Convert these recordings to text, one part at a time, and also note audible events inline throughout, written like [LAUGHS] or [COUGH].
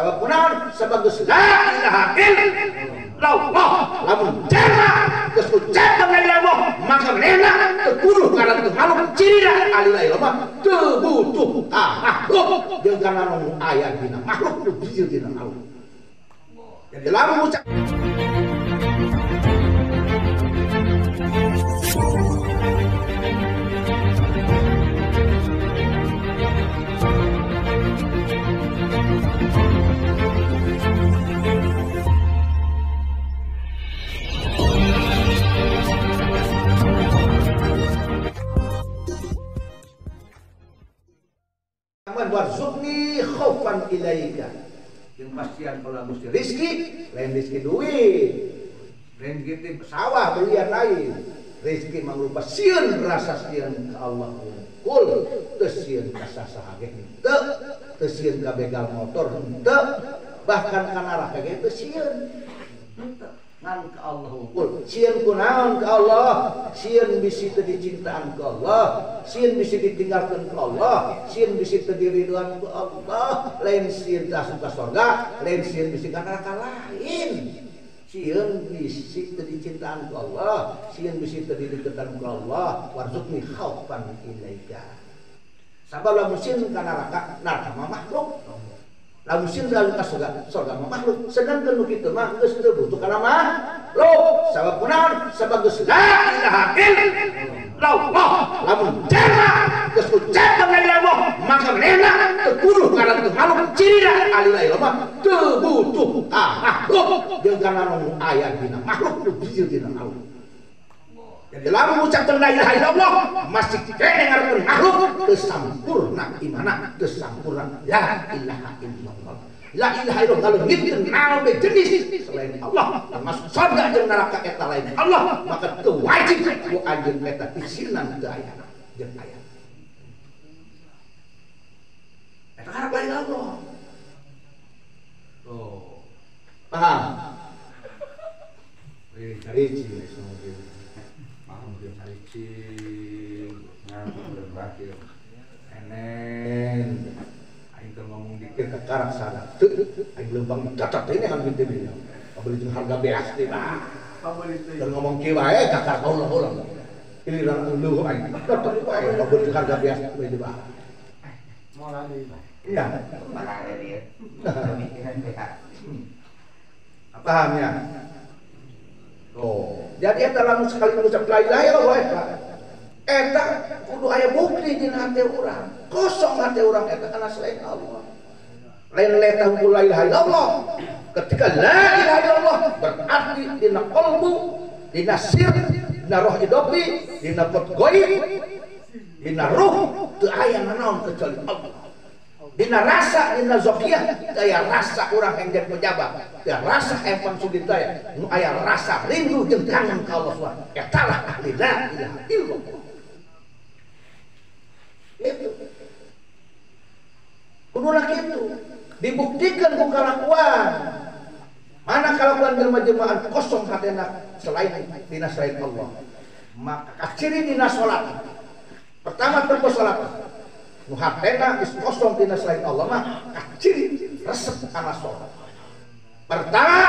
sabab kunaon sabab geus la ilaha illallah. Lamun jelma geus ucap la ilaha illallah maka rena teu makhluk. Cirina alila illallah teu butuh ah makhluk. Jeung kana nu aya dina makhluk bijil dina makhluk. Jadi lamun ucap warzuqni khaufan ilaika. Yang pastian kalau mesti rizki lain rizki duit. Lain gitu sawah belian lain. Rizki mangrupa sieun rasa sieun ke Allah. Kul tesieun kasa sahage te tesieun ka begal motor te bahkan kana raka ge tesieun ngan ke Allah. Kul sieun kunaon ke Allah. Sieun bisi teu dicintaan ke Allah. Sieun bisi ditinggalkan ke Allah. Sieun bisi teu diriduan ke Allah. Lain sieun teu asup ka surga lain sieun bisi ka neraka lain. Sieun bisi teu dicintaan ke Allah. Sieun bisi teu dideketan ke Allah. Warzuqni khaufan ilaika. Sabab lamun sieun ka neraka neraka mah makhluk lamun sieun dalam ka surga surga mah makhluk. Sedangkan nu kitu mah geus teu butuh kana makhluk sabab kunaon? Sabab geus la ilaha illallah. Lamun jelma geus ucap la ilaha maka rena teu kudu ngaran teu makhluk cirina alila illallah teu butuh ah makhluk jeung kana nu aya dina makhluk teu bijil dina makhluk lamun ucap la ilaha illallah masih kene ngaran makhluk teu sampurna imana teu sampurna la ilaha illallah. La ilaha illallah ngitkeun naon jenis selain Allah. Termasuk surga jeung neraka eta lain Allah. Maka teu wajib ku anjeun eta isinan teu aya jeung aya eta karep la ilaha tuh paham? Wih, cari ciri semua paham dia cacing ngaku dan bakir enen aing ngomong dikit ke karak sana teu aing leumpang cacat ini kan gitu dia kabeli jeung harga beas teh bah teu ngomong kieu wae kakar kaula ulang ini rang uluh aing. Jeung harga beas teh bah mau lagi pak iya. Dia [LAUGHS] pahamnya Oh, jadi eta lamun sekali mengucap la ilaha illallah eta eta kudu aya bukti dina hati urang. Kosong hati urang eta kana selain Allah. Lain leta hukum la ilaha illallah. Ketika la ilaha illallah berarti dina qalbu, dina sir, dina roh idopi, dina pot goib, dina ruh teu aya nanaon kecuali Allah. Dina rasa, dina zokiyah, daya rasa orang yang jadi pejabat, daya rasa yang pangsudin daya, nu rasa rindu jeung kangen ka Allah SWT. Eta lah ahli la ilaha illallah. Itu. Kudu lah gitu. Dibuktikan ku kalakuan. Mana kalakuan jelema-jemaah kosong hatena selain dina selain Allah. Maka ciri dina salat. Pertama tempo salat. Nu hatena geus kosong dina selain Allah mah ciri resep kana salat. Pertama,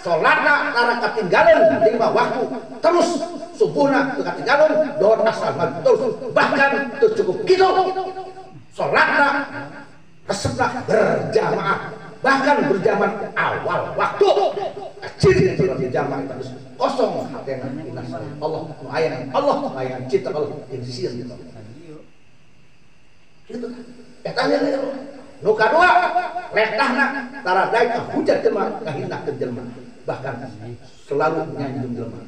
sholatna lara ketinggalan lima waktu terus subuhna teu ketinggalan doa asal terus bahkan teu cukup gitu. Sholatna resepna berjamaah bahkan berjamaah awal waktu. Ciri ciri berjamaah terus kosong hatena selain Allah nu aya Allah nu aya cinta Allah yang gitu gitu eta nya nu kadua letahna tara daek ka hujat jelema kahindakeun jelema bahkan selalu nyanjung jelema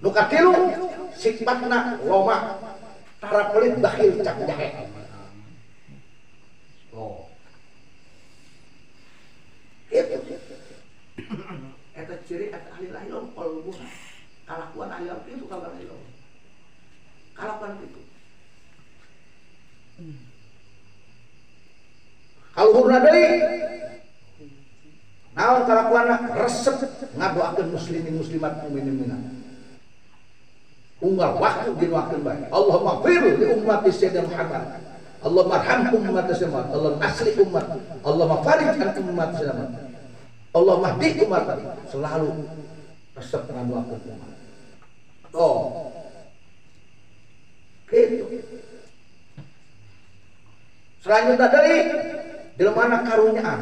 nu katilu sifatna loma. Tara pelit bakhil cak jahe. Oh. Itu eta ciri eta ahli lahilom qalbu kalakuan ahli lahilom itu kalau lahilom kalakuan itu kalau hurna deui naon kalakuanna resep ngadoakeun muslimin muslimat mukminin mukminat unggal waktu di waktu baik Allahumma fir li ummati sayyidina Muhammad. Allah marham umat semat Allah asli umat Allah mafarij an umat semat Allah mahdi umat selalu resep ngaduakeun umat oh. Gitu selanjutnya dari di mana karunyaan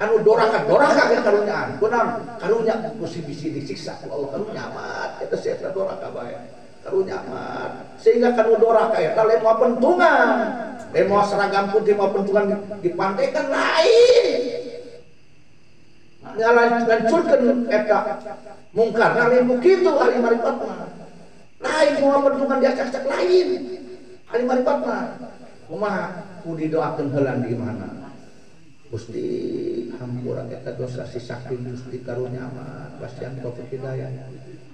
kanu doraka doraka ya karunyaan kunaon karunya mesti bisa disiksa Allah. Karunya amat. Eta saya doraka bae. Karunya amat. Sehingga kanu doraka ya kalau mau pentungan. Lain mau seragam putih mau pentungan di, pantai kan lain ngalancurkan eta mungkar. Lain begitu ahli marifat lain mau pentungan diacak-acak lain. Ahli marifat mah kumaha kudu doakeun heula di mana? Gusti hampura eta dosa si sakti Gusti karunya mah pasian taufik hidayah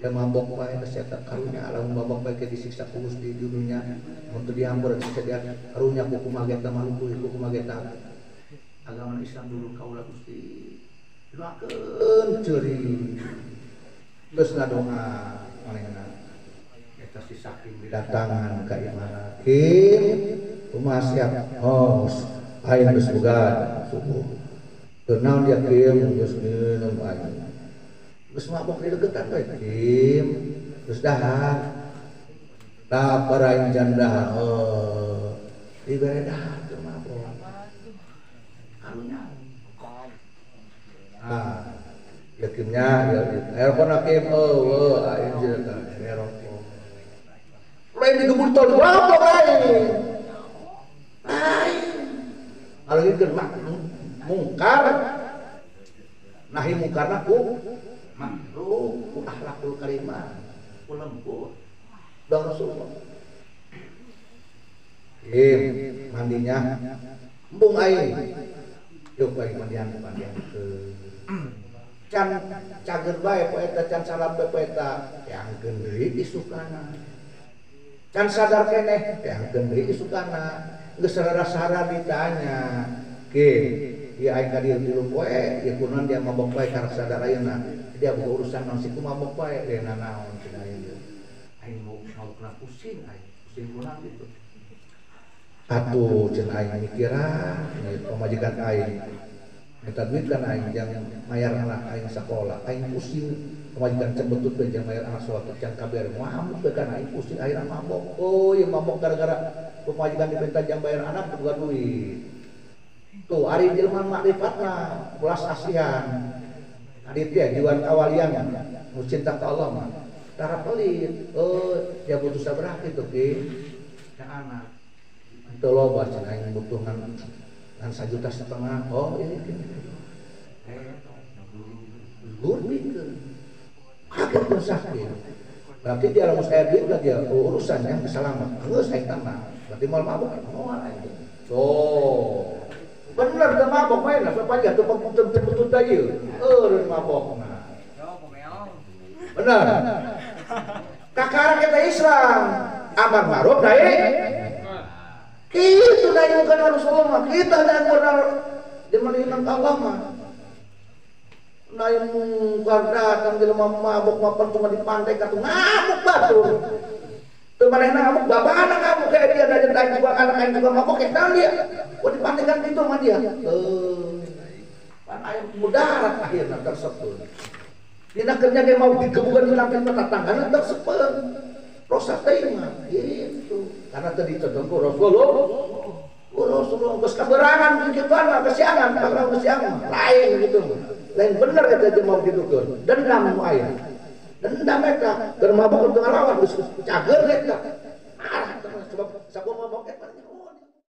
ya mabok wae geus eta karunya lamun mabok wae ke disiksa ku Gusti di dunia. Mun teu dihampura disediakan karunya ku kumaha eta maluku ku kumaha eta agama Islam dulu kaula Gusti. Doakeun ceuri. Geus ngadoa manehna si sakti datangan ka imana kim kumaha siap hos aing geus boga suku Kenal dia kim? Geus minum aing geus mabok di degetan bae kim. Geus dahar. Tah paraing janda oh. Dibere dahar teu mabok. Karunya ah yakimnya ya telepon hakim oh oh aing jeung rokok. Lain digebur tol lain kalau itu mak mungkar. Nahi mungkar ku makruh ku akhlakul karimah ku lembut. Dan Rasulullah. Im mandinya. Embung aing. Yuk baik mandian mandian ke. Can cager bae poe eta can salam bae poe eta yang deui isukana can sadar keneh yang deui isukana saudara-saudara ditanya ke dia aing ka dieu tilu poe eh, ya kunaon dia mabok poe ka sadarayeuna dia boga urusan naon siku mabok poe dia naon cenah ieu aing mau ngawukna pusing aing pusing kunaon gitu atuh cenah aing mikiran pamajikan aing. Minta duit kan aing jangan mayar anak aing sekolah aing pusing pamajikan cembetut jang mayar anak sekolah jeung kabar teh kan aing pusing akhirnya mabok. Oh ya mabok gara-gara pemajikan diminta jam bayar anak bukan duit. Tuh hari jelma makrifatna belas asihan aditya jiwan kawalian. Nu cinta ke Allah mah. Cara pelit. Oh ya butuh sabar itu ke ya anak. Itu loba cenah aing butuhkan dan sejuta setengah. Oh ini gur pikir kaget sakit berarti dia langsung saya duit dia urusannya selamat enggak saya tanah berarti mau mabuk mau aja oh bener ke mabok main lah supaya jatuh pemutut pemutut aja eh mabok bener kakara kita Islam amar ma'ruf naik itu naik bukan Rasulullah kita naik benar di mana Allah mah naik mungkar datang di lemah mabok mapan di pantai katu ngamuk batu yang ngamuk, bapak anak ngamuk kayak dia dari tadi juga anak yang juga mabok kayak tahu dia. Di pantai kan itu sama dia. Eh, pan ayam mudarat akhirnya tersepul. Dia kerja dia mau digebukan bilang tetangganya tersepul. Proses terima gitu. Karena tadi tertentu Rasulullah Rasulullah terus keberangan gitu lah kesiangan kalau kesiangan lain gitu lain benar kata mau gitu dendam ayah dendam mabok untuk ngelawan geus cager eta